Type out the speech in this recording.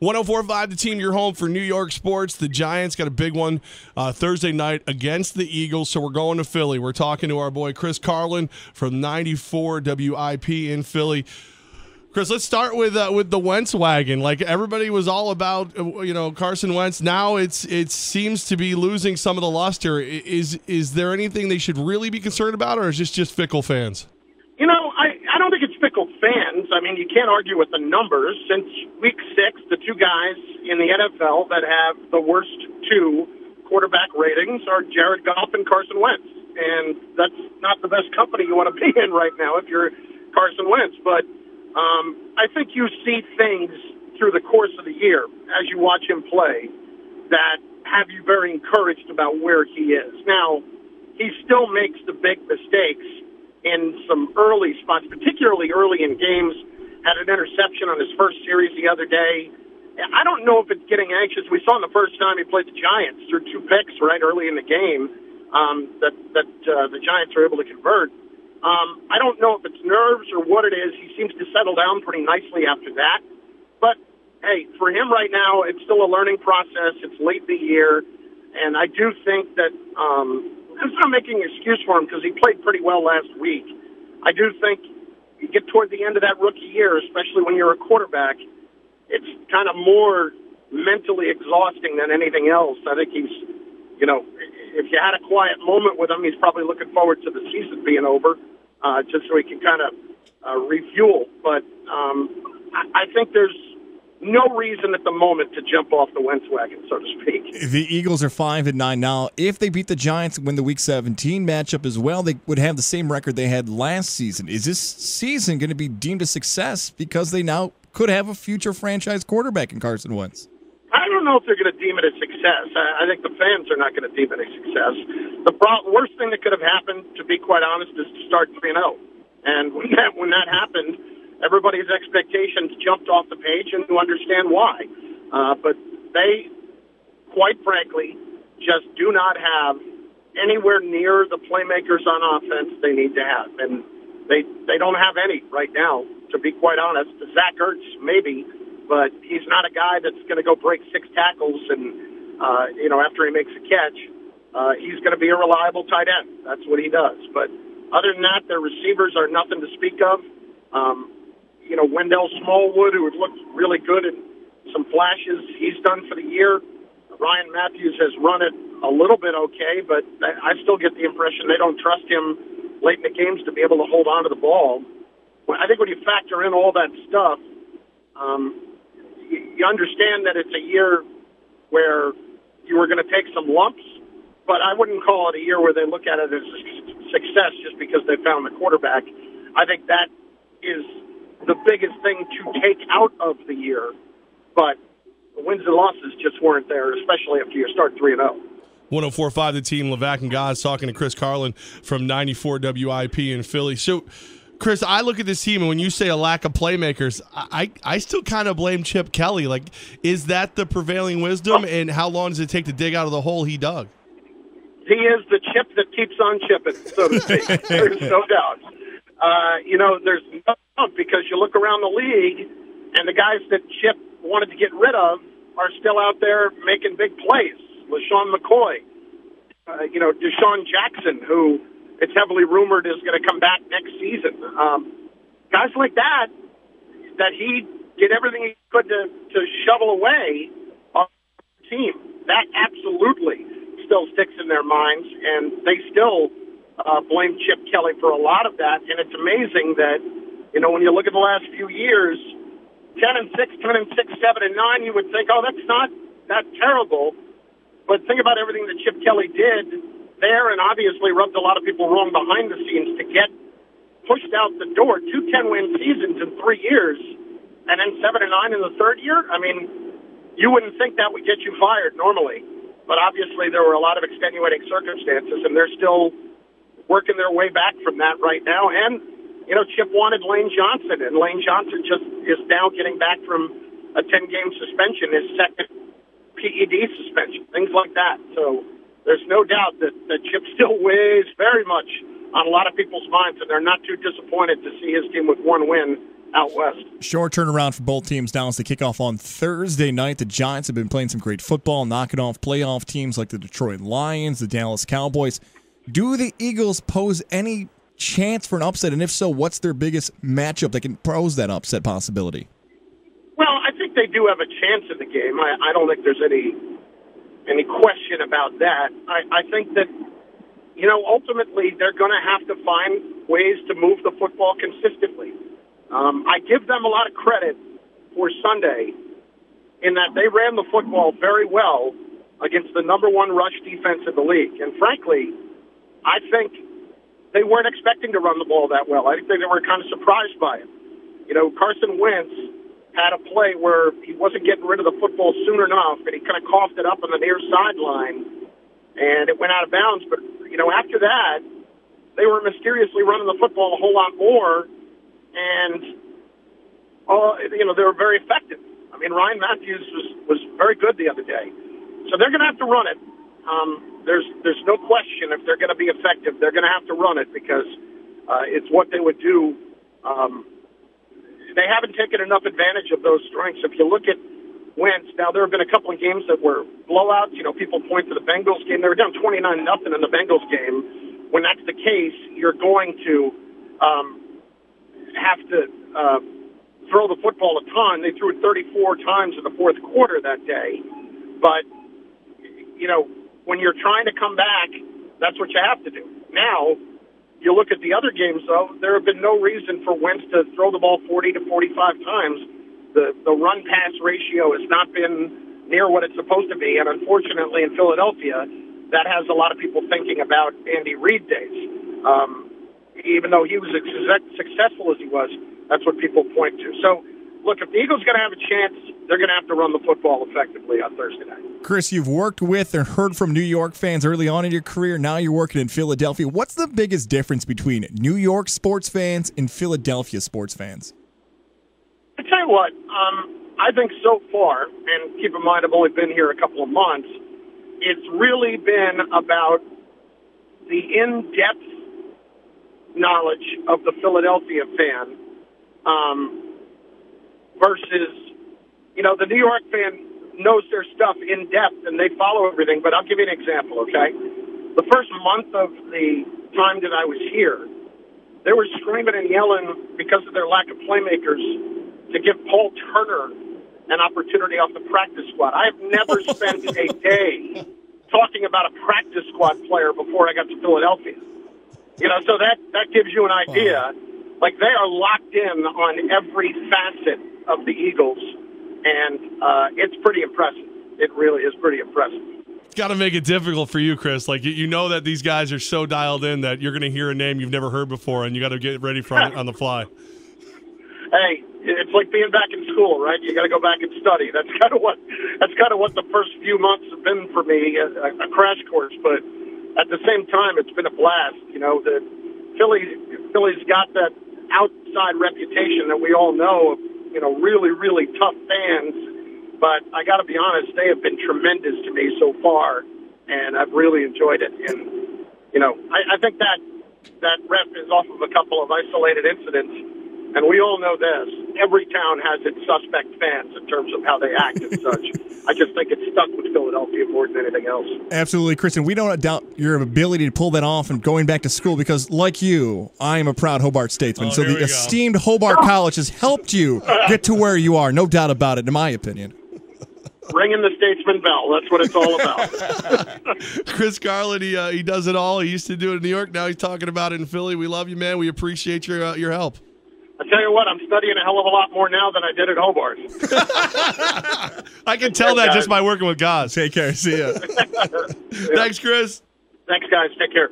1045 the team, your home for New York sports. The Giants got a big one uh, Thursday night against the Eagles, so we're going to Philly. We're talking to our boy Chris Carlin from 94 WIP in Philly. Chris, let's start with uh, with the Wentz wagon. Like everybody was all about, uh, you know, Carson Wentz. Now it's it seems to be losing some of the luster. Is is there anything they should really be concerned about, or is this just fickle fans? You know, I I don't think it's fickle fans. I mean, you can't argue with the numbers. Since week six, the two guys in the NFL that have the worst two quarterback ratings are Jared Goff and Carson Wentz. And that's not the best company you want to be in right now if you're Carson Wentz. But um, I think you see things through the course of the year as you watch him play that have you very encouraged about where he is. Now, he still makes the big mistakes in some early spots, particularly early in games. Had an interception on his first series the other day. I don't know if it's getting anxious. We saw him the first time he played the Giants threw two picks right early in the game um, that that uh, the Giants are able to convert. Um, I don't know if it's nerves or what it is. He seems to settle down pretty nicely after that. But hey, for him right now, it's still a learning process. It's late in the year, and I do think that um, I'm not making an excuse for him because he played pretty well last week. I do think you get toward the end of that rookie year, especially when you're a quarterback, it's kind of more mentally exhausting than anything else. I think he's, you know, if you had a quiet moment with him, he's probably looking forward to the season being over, uh, just so he can kind of uh, refuel. But um, I think there's no reason at the moment to jump off the Wentz wagon, so to speak. The Eagles are five and nine now. If they beat the Giants and win the Week 17 matchup as well, they would have the same record they had last season. Is this season going to be deemed a success because they now could have a future franchise quarterback in Carson Wentz? I don't know if they're going to deem it a success. I, I think the fans are not going to deem it a success. The pro- worst thing that could have happened, to be quite honest, is to start three and zero. And when that when that happened, everybody's expectations jumped off the page, and you understand why. Uh, but they, quite frankly, just do not have anywhere near the playmakers on offense they need to have, and they they don't have any right now. To be quite honest, Zach Ertz maybe, but he's not a guy that's going to go break six tackles and uh, you know after he makes a catch. Uh, he's going to be a reliable tight end. That's what he does. But other than that, their receivers are nothing to speak of. Um, you know, Wendell Smallwood, who had looked really good in some flashes, he's done for the year. Ryan Mathews has run it a little bit okay, but I still get the impression they don't trust him late in the games to be able to hold on to the ball. I think when you factor in all that stuff, um, you, you understand that it's a year where you were going to take some lumps, but I wouldn't call it a year where they look at it as a success just because they found the quarterback. I think that is the biggest thing to take out of the year, but the wins and losses just weren't there, especially after you start 3 and 0. 1045 the team, Levack and Goz talking to Chris Carlin from 94 WIP in Philly. So, Chris, I look at this team, and when you say a lack of playmakers, I, I still kind of blame Chip Kelly. Like, is that the prevailing wisdom, and how long does it take to dig out of the hole he dug? He is the chip that keeps on chipping, so to speak. There's no doubt. Uh, you know, there's no because you look around the league, and the guys that Chip wanted to get rid of are still out there making big plays. LeSean McCoy, uh, you know, DeSean Jackson, who it's heavily rumored is going to come back next season. Um, guys like that, that he did everything he could to, to shovel away on the team. That absolutely still sticks in their minds, and they still uh, blame Chip Kelly for a lot of that. And it's amazing that, you know, when you look at the last few years, 10 and 6, 10 and 6, 7 and 9, you would think, oh, that's not that terrible. But think about everything that Chip Kelly did there and obviously rubbed a lot of people wrong behind the scenes to get pushed out the door. Two 10 win seasons in three years, and then 7 and 9 in the third year. I mean, you wouldn't think that would get you fired normally. But obviously, there were a lot of extenuating circumstances, and they're still working their way back from that right now. And, you know, Chip wanted Lane Johnson, and Lane Johnson just is now getting back from a 10 game suspension, his second PED suspension, things like that. So there's no doubt that, that Chip still weighs very much on a lot of people's minds, and they're not too disappointed to see his team with one win out west. Short turnaround for both teams now as they kick off on Thursday night. The Giants have been playing some great football, knocking off playoff teams like the Detroit Lions, the Dallas Cowboys. Do the Eagles pose any chance for an upset? And if so, what's their biggest matchup that can pose that upset possibility? Well, I think they do have a chance in the game. I, I don't think there's any any question about that. I, I think that you know ultimately they're going to have to find ways to move the football consistently. Um, I give them a lot of credit for Sunday in that they ran the football very well against the number one rush defense in the league. And frankly, I think they weren't expecting to run the ball that well. I think they were kind of surprised by it. You know, Carson Wentz had a play where he wasn't getting rid of the football soon enough, and he kind of coughed it up on the near sideline, and it went out of bounds. But, you know, after that, they were mysteriously running the football a whole lot more and uh, you know they were very effective. I mean, Ryan Mathews was was very good the other day, so they're going to have to run it. Um, there's there's no question if they're going to be effective, they're going to have to run it because uh, it's what they would do. Um, they haven't taken enough advantage of those strengths. If you look at Wentz, now there have been a couple of games that were blowouts. You know, people point to the Bengals game; they were down twenty nine nothing in the Bengals game. When that's the case, you're going to um, have to uh, throw the football a ton. They threw it 34 times in the fourth quarter that day. But, you know, when you're trying to come back, that's what you have to do. Now, you look at the other games, though, there have been no reason for Wentz to throw the ball 40 to 45 times. The, the run pass ratio has not been near what it's supposed to be. And unfortunately, in Philadelphia, that has a lot of people thinking about Andy Reid days. Um, even though he was as successful as he was, that's what people point to. So, look, if the Eagles are going to have a chance, they're going to have to run the football effectively on Thursday night. Chris, you've worked with and heard from New York fans early on in your career. Now you're working in Philadelphia. What's the biggest difference between New York sports fans and Philadelphia sports fans? I tell you what, um, I think so far, and keep in mind I've only been here a couple of months, it's really been about the in-depth knowledge of the Philadelphia fan um, versus, you know, the New York fan knows their stuff in depth and they follow everything. But I'll give you an example, okay? The first month of the time that I was here, they were screaming and yelling because of their lack of playmakers to give Paul Turner an opportunity off the practice squad. I've never spent a day talking about a practice squad player before I got to Philadelphia. You know, so that that gives you an idea. Like they are locked in on every facet of the Eagles, and uh, it's pretty impressive. It really is pretty impressive. It's got to make it difficult for you, Chris. Like you know that these guys are so dialed in that you're going to hear a name you've never heard before, and you got to get ready for on, on the fly. Hey, it's like being back in school, right? You got to go back and study. That's kind of what that's kind of what the first few months have been for me, a, a crash course. But at the same time, it's been a blast. You know, the Philly Philly's got that outside reputation that we all know of. You know, really, really tough fans. But I got to be honest, they have been tremendous to me so far, and I've really enjoyed it. And you know, I, I think that that rep is off of a couple of isolated incidents and we all know this. Every town has its suspect fans in terms of how they act and such. I just think it's stuck with Philadelphia more than anything else. Absolutely, Kristen. We don't doubt your ability to pull that off and going back to school because, like you, I am a proud Hobart statesman. Oh, so the esteemed Hobart College has helped you get to where you are. No doubt about it, in my opinion. Ringing the statesman bell. That's what it's all about. Chris Carlin, he, uh, he does it all. He used to do it in New York. Now he's talking about it in Philly. We love you, man. We appreciate your uh, your help. I tell you what, I'm studying a hell of a lot more now than I did at Hobart. I can tell that just by working with guys. Take care. See ya. Thanks, Chris. Thanks, guys. Take care.